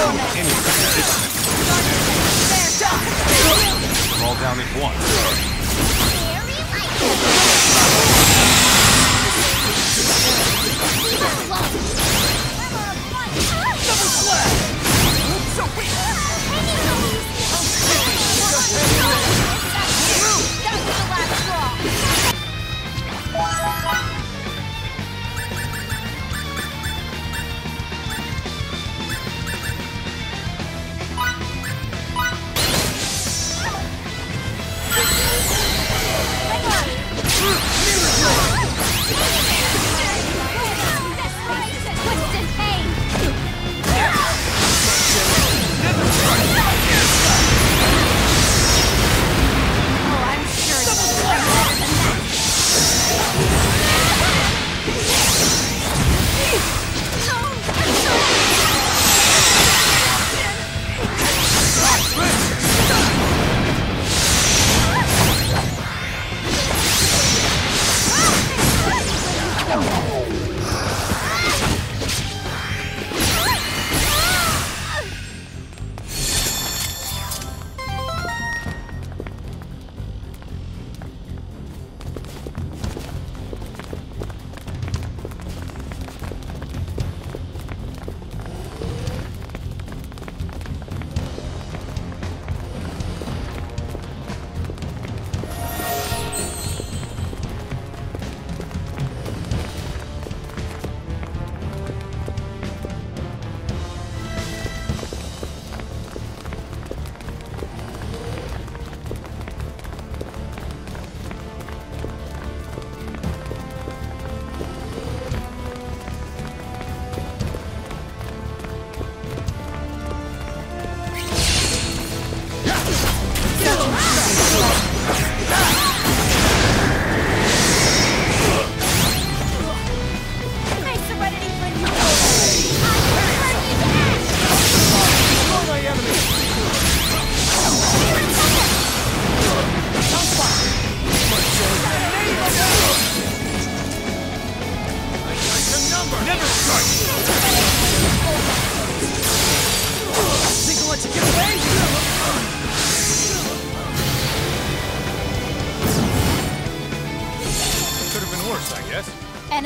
Anything. Crawl down at once.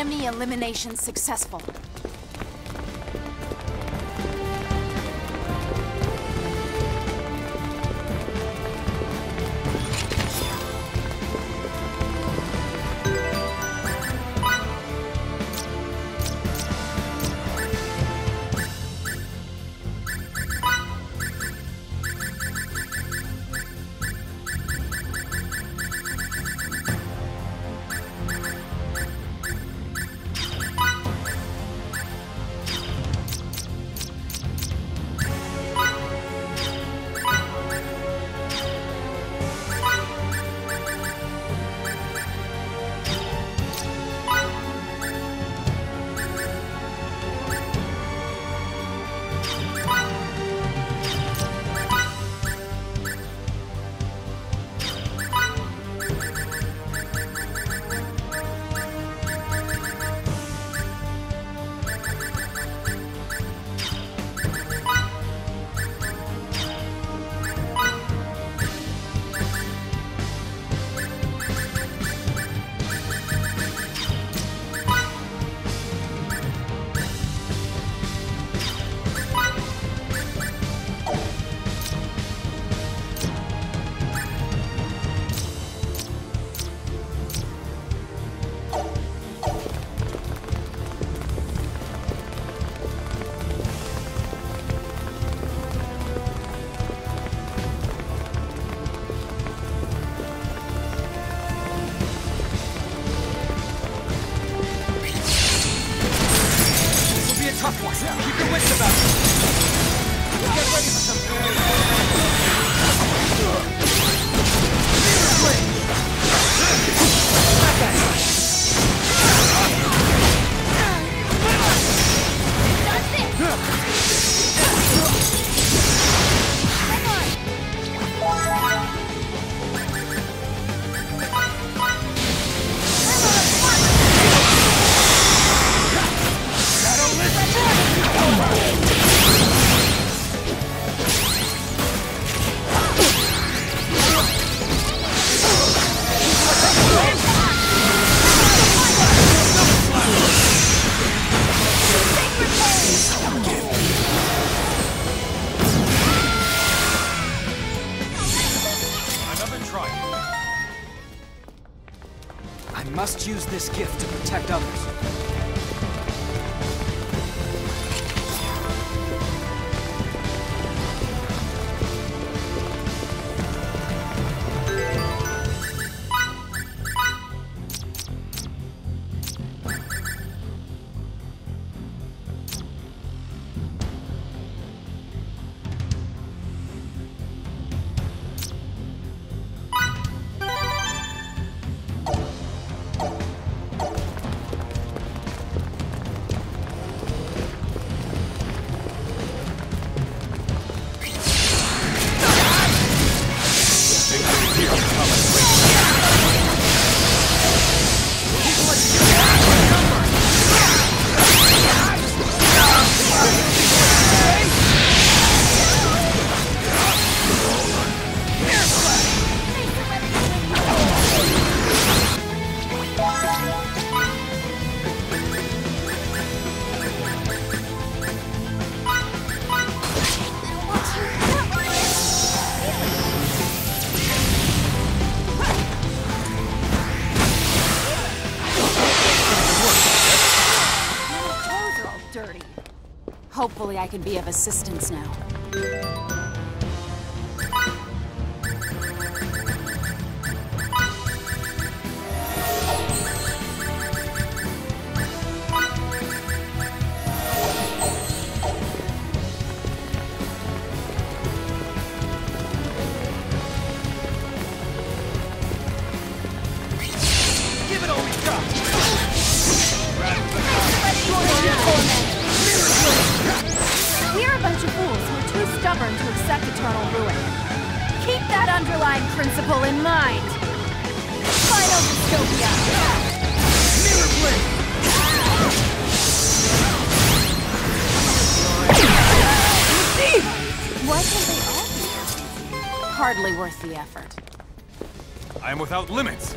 Enemy elimination successful. Hopefully I can be of assistance now. They all Hardly worth the effort. I am without limits.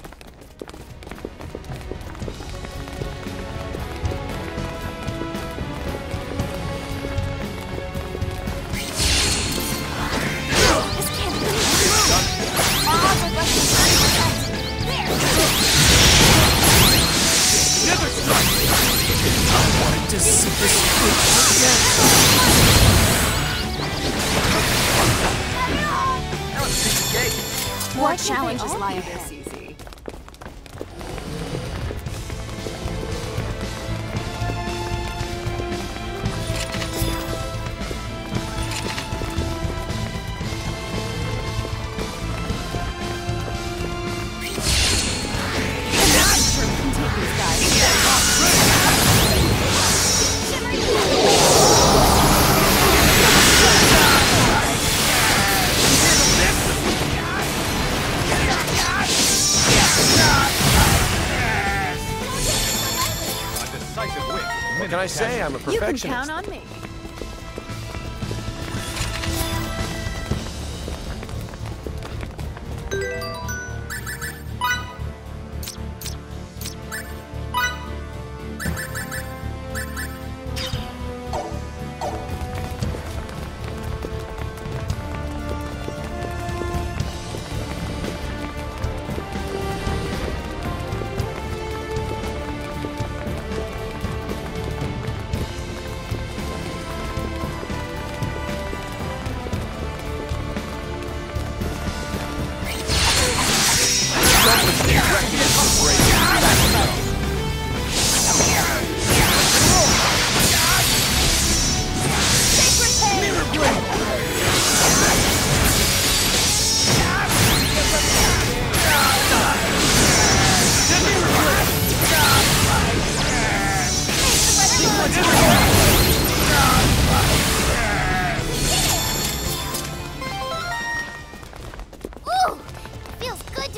can I say? I'm a perfectionist. You can count on me.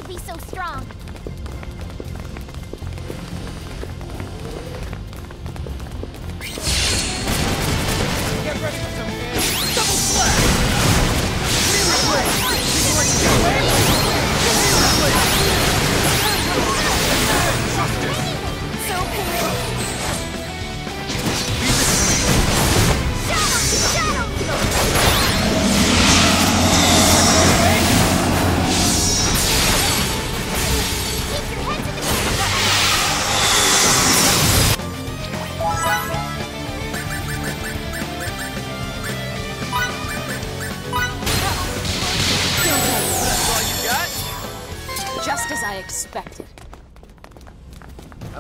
To be so strong.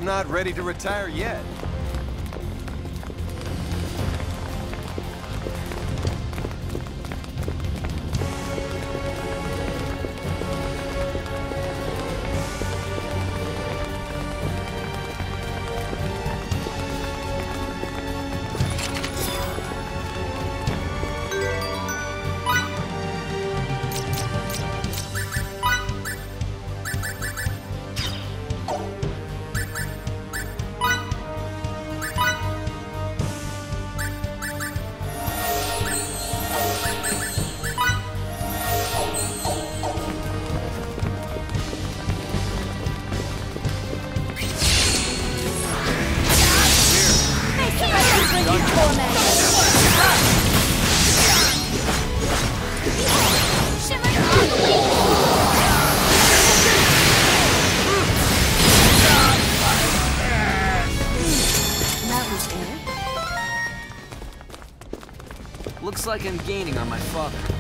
I'm not ready to retire yet. like I'm gaining on my father.